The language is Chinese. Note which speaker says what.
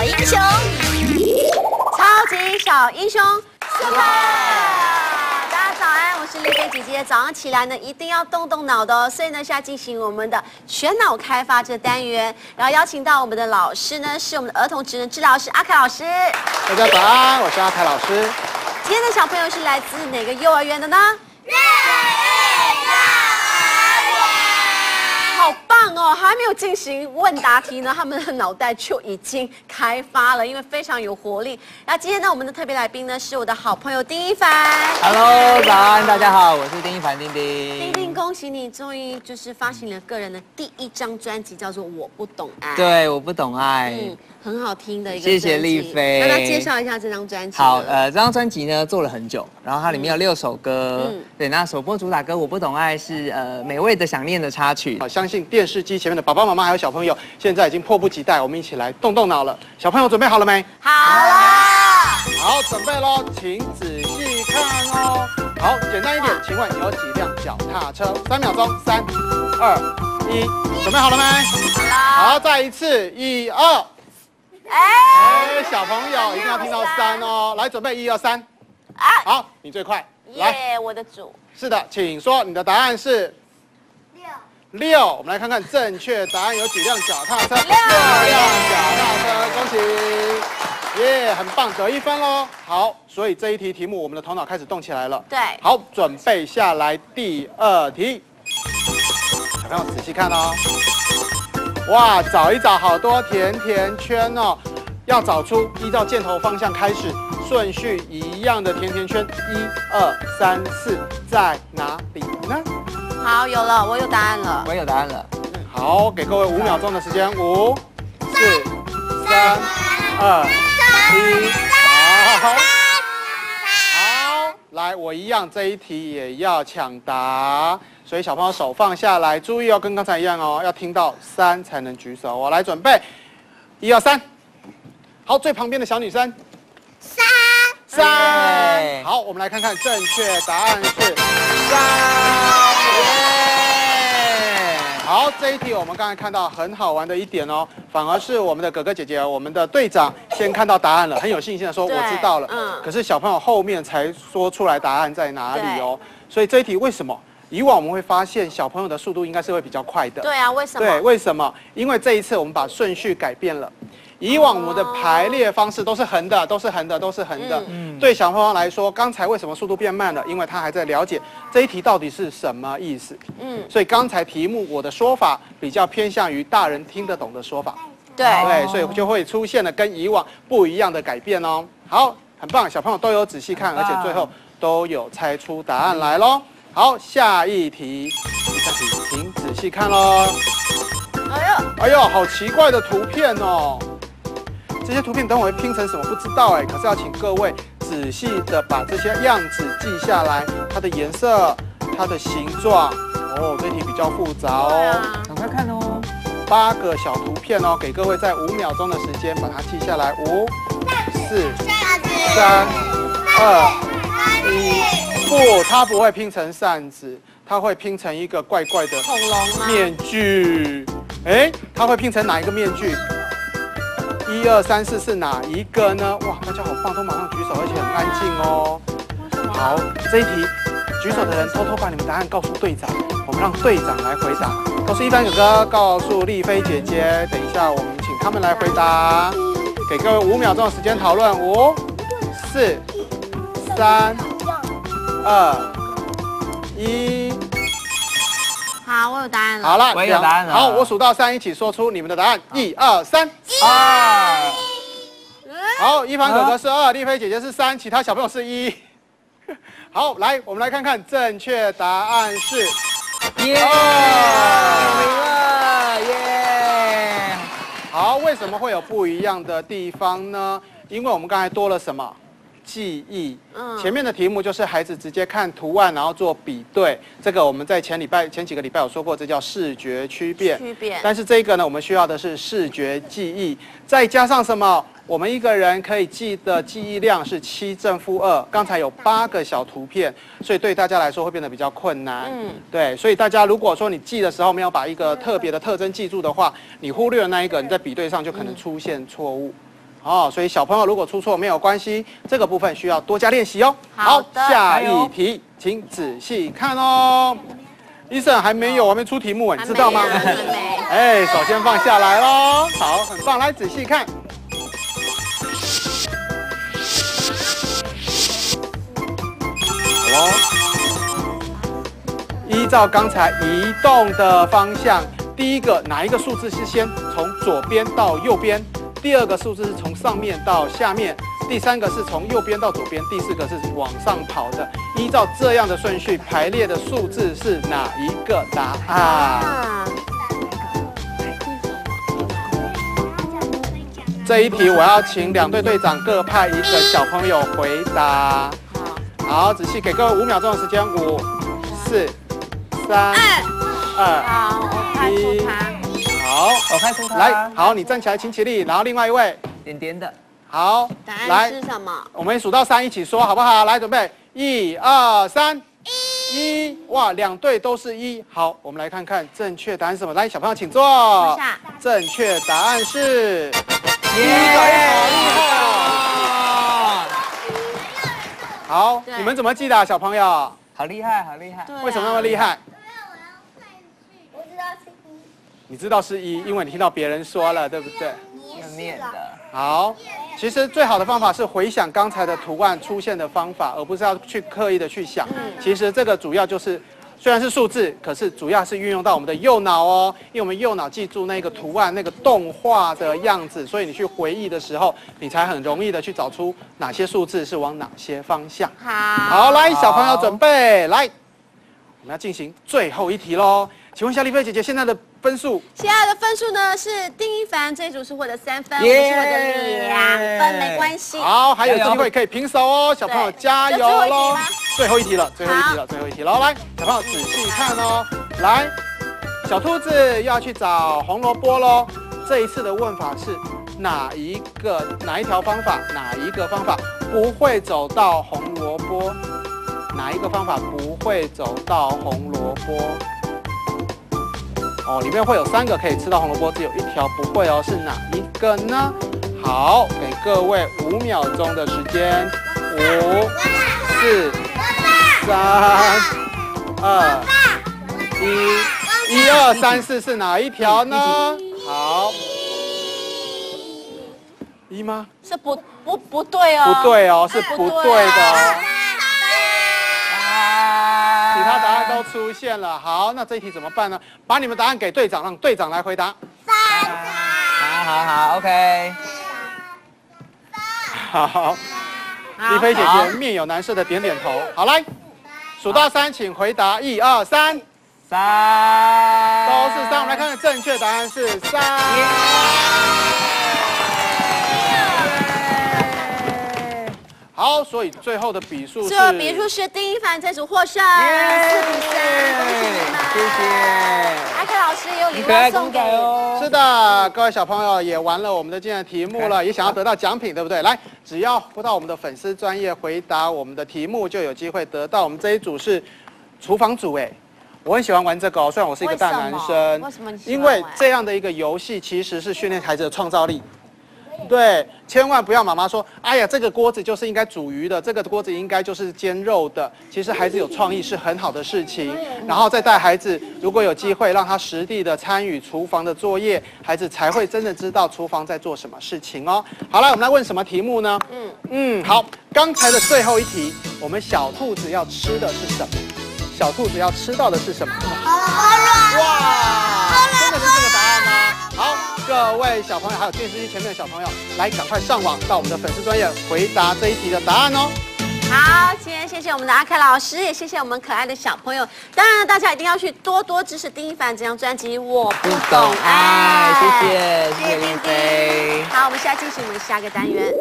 Speaker 1: 小英雄，
Speaker 2: 超级小英雄，super！大家早安，我是丽菲姐姐。早上起来呢，一定要动动脑的哦。所以呢，现在进行我们的全脑开发这个单元，然后邀请到我们的老师呢，是我们的儿童职能治疗师阿凯老师。
Speaker 3: 大家早安，我是阿凯老师。
Speaker 2: 今天的小朋友是来自哪个幼儿园的呢？
Speaker 1: 乐育幼儿园。
Speaker 2: 好棒哦！还没有进行问答题呢，他们的脑袋就已经开发了，因为非常有活力。那今天呢，我们的特别来宾呢是我的好朋友丁一凡。
Speaker 4: Hello，早安，大家好，我是丁一凡丁丁。
Speaker 2: 丁丁，恭喜你终于就是发行了个人的第一张专辑，叫做《我不懂爱》。，
Speaker 4: 对，我不懂爱。
Speaker 2: 嗯，很好听的一个
Speaker 4: 谢谢丽菲
Speaker 2: 要不要介绍一下这张专辑？
Speaker 4: 好，，呃，这张专辑呢做了很久，然后它里面有六首歌，
Speaker 2: 嗯
Speaker 4: 对，那首播主打歌《我不懂爱》是呃美味的想念的插曲
Speaker 3: 好，。相信电视机前面的爸爸妈妈还有小朋友，现在已经迫不及待，我们一起来动动脑了。小朋友准备好了没？
Speaker 2: 好啦，
Speaker 3: 好，准备喽，请仔细看哦。好，简单一点，请问有几辆脚踏车？三秒钟，三、二、一，准备好了没？好，再一次，一二。
Speaker 2: 哎，
Speaker 3: 哎，小朋友一定要听到三哦。来，准备，一二三。
Speaker 2: 啊，
Speaker 3: 好，你最快。来，
Speaker 2: 耶，我的主，
Speaker 3: 是的，请说你的答案是
Speaker 1: 六。
Speaker 3: 六。我们来看看正确答案有几辆脚踏车？六
Speaker 2: 六
Speaker 3: 辆脚踏车，恭喜！耶，很棒，得一分喽。好，所以这一题题目，我们的头脑开始动起来了。
Speaker 2: 对，
Speaker 3: 好，准备下来第二题，小朋友仔细看哦。哇，找一找好多甜甜圈哦，要找出依照箭头方向开始顺序一样的甜甜圈，一二三四，在哪里呢？
Speaker 2: 好，有了，我有答案了。
Speaker 4: 我有答案了，
Speaker 3: 好，给各位五秒钟的时间，五、四、三、二、好。好，来，我一样，这一题也要抢答，所以小朋友手放下来，注意哦，跟刚才一样哦，要听到三才能举手。我来准备，一二三，好，最旁边的小女生，
Speaker 1: 三。
Speaker 3: 三，好，我们来看看正确答案是三，好，这一题我们刚才看到很好玩的一点哦，反而是我们的哥哥姐姐，我们的队长先看到答案了，很有信心的说我知道了，
Speaker 2: 嗯
Speaker 3: 可是小朋友后面才说出来答案在哪里哦，所以这一题为什么？以往我们会发现小朋友的速度应该是会比较快的，
Speaker 2: 对啊，为什么？
Speaker 3: 对，为什么？因为这一次我们把顺序改变了。以往我们的排列方式都是横的，都是横的，都是横的。
Speaker 2: 嗯
Speaker 3: 对小朋友来说，刚才为什么速度变慢了？因为他还在了解这一题到底是什么意思。
Speaker 2: 嗯，
Speaker 3: 所以刚才题目我的说法比较偏向于大人听得懂的说法。
Speaker 2: 对，
Speaker 3: 对，所以就会出现了跟以往不一样的改变哦。好，很棒，小朋友都有仔细看，而且最后都有猜出答案来喽。好，下一题，第三题，请仔细看喽。
Speaker 2: 哎呦，
Speaker 3: 哎呦，好奇怪的图片哦！这些图片等会会拼成什么不知道哎，可是要请各位仔细的把这些样子记下来，它的颜色、它的形状。哦，这题比较复杂
Speaker 2: 对
Speaker 3: 哦。
Speaker 2: 啊，
Speaker 4: 赶快看哦。
Speaker 3: 八个小图片哦，给各位在五秒钟的时间把它记下来。五、四、三、二、一。不，它不会拼成扇子，它会拼成一个怪怪的
Speaker 2: 恐龙？
Speaker 3: 面具。哎，它会拼成哪一个面具？一二三四是哪一个呢？哇，大家好棒，都马上举手，而且很安静哦。好，这一题举手的人偷偷把你们答案告诉队长，我们让队长来回答。告诉一帆哥哥，告诉丽菲姐姐，等一下我们请他们来回答。给各位五秒钟的时间讨论，五、四、三、二、一。
Speaker 2: 好，我有答案了。
Speaker 3: 好了，
Speaker 4: 我也有答案了
Speaker 3: 好，我数到三，一起说出你们的答案。一二三。
Speaker 4: 二，
Speaker 3: 好，一凡哥哥是二，丽菲姐姐是三，其他小朋友是一。好，来，我们来看看正确答案是
Speaker 4: 耶，赢了，耶！
Speaker 3: 好。为什么会有不一样的地方呢？因为我们刚才多了什么？记忆。
Speaker 2: 嗯
Speaker 3: 前面的题目就是孩子直接看图案，然后做比对。这个我们在前礼拜、前几个礼拜有说过，这叫视觉
Speaker 2: 区别。
Speaker 3: 但是这个呢，我们需要的是视觉记忆，再加上什么？我们一个人可以记的记忆量是七正负二。刚才有八个小图片，所以对大家来说会变得比较困难。
Speaker 2: 嗯
Speaker 3: 对，所以大家如果说你记的时候没有把一个特别的特征记住的话，你忽略了那一个，你在比对上就可能出现错误。哦，所以小朋友如果出错没有关系，这个部分需要多加练习哦。
Speaker 2: 好的
Speaker 3: 下一题，请仔细看哦。医生还没有，我还没出题目，你知道吗？哎，首先放下来喽。好，很棒，来仔细看。好喽。依照刚才移动的方向，第一个哪一个数字是先从左边到右边？第二个数字是从上面到下面，第三个是从右边到左边，第四个是往上跑的。依照这样的顺序排列的数字是哪一个答案？
Speaker 2: 啊，
Speaker 3: 这一题我要请两队队长各派一个小朋友回答。
Speaker 2: 好，
Speaker 3: 好，仔细给各位五秒钟的时间，五、四、三、二，
Speaker 2: 好，我看出他。
Speaker 3: 好，
Speaker 4: 我看出他
Speaker 3: 来，好，你站起来，请起立，然后另外一位，
Speaker 4: 点点的，
Speaker 3: 好
Speaker 2: 答，案
Speaker 3: 来
Speaker 2: 是，什么？
Speaker 3: 我们数到三一起说，好不好？来，准备，一二三，一，哇，两队都是一，好，我们来看看正确答案是什么。来，小朋友请坐
Speaker 2: 坐下。
Speaker 3: 正确答案是，
Speaker 4: 耶！
Speaker 3: 好厉害好，你们怎么记的啊，小朋友？
Speaker 4: 好厉害，好厉害！
Speaker 3: 为什么那么厉害？你知道是一，因为你听到别人说了，对不对？
Speaker 4: 要念的，
Speaker 3: 好，其实最好的方法是回想刚才的图案出现的方法，而不是要去刻意的去想。其实这个主要就是，虽然是数字，可是主要是运用到我们的右脑哦，因为我们右脑记住那个图案、那个动画的样子，所以你去回忆的时候，你才很容易的去找出哪些数字是往哪些方向。
Speaker 2: 好，
Speaker 3: 好，来，小朋友准备来，我们要进行最后一题喽。请问一下丽菲姐姐，现在的分数
Speaker 2: 现在的分数呢是丁一凡这一组是获得三分，我是获得两分，没关系。
Speaker 3: 好，还有机会可以平手哦，小朋友加油喽！最后一题了，最后一题了，最后一题了。来，小朋友仔细看哦，来，小兔子要去找红萝卜喽。这一次的问法是哪一个哪一条方法哪一个方法不会走到红萝卜？哪一个方法不会走到红萝卜？哦，里面会有三个可以吃到红萝卜，只有一条不会哦，是哪一个呢？好，给各位五秒钟的时间，五、四、三、二、一，一二三四是哪一条呢？好，一吗？
Speaker 2: 是不不不对哦，
Speaker 3: 不对哦，是不对的哦。出现了。好，那这一题怎么办呢？把你们答案给队长，让队长来回答。
Speaker 4: 三好好好，OK。
Speaker 3: 好，
Speaker 2: 好
Speaker 3: 丽菲姐姐面有难色的点点头。好，来，数到三，请回答。一二三，
Speaker 4: 三都
Speaker 3: 是三。我们来看看正确答案是三。好，所以最后的比数是
Speaker 2: 最后比数是丁一凡这组获胜，四比三，恭喜你们！
Speaker 4: 谢谢。
Speaker 2: 阿克老师也有礼物送给
Speaker 4: 哦。
Speaker 3: 是的，各位小朋友也玩了我们的今天的题目了，也想要得到奖品，对不对？来，只要到我们的粉丝专业回答我们的题目，就有机会得到我们这一组是厨房组哎。我很喜欢玩这个哦，虽然我是一个大男生，
Speaker 2: 为什么
Speaker 3: 因
Speaker 2: 玩
Speaker 3: 为这样的一个游戏其实是训练孩子的创造力。对，千万不要妈妈说，哎呀，这个锅子就是应该煮鱼的，这个锅子应该就是煎肉的。其实孩子有创意是很好的事情，然后再带孩子，如果有机会让他实地的参与厨房的作业，孩子才会真的知道厨房在做什么事情哦。好了，我们来问什么题目呢？嗯嗯，好，刚才的最后一题，我们小兔子要吃的是什么？小兔子要吃到的是什么？哇？好，各位小朋友，还有电视机前面的小朋友，来赶快上网到我们的粉丝专业回答这一题的答案哦。
Speaker 2: 好，今天谢谢我们的阿凯老师，也谢谢我们可爱的小朋友。当然，大家一定要去多多支持丁一凡这张专辑《我不懂爱》。
Speaker 4: 谢谢谢谢。
Speaker 2: 好，我们现在进行我们下个单元。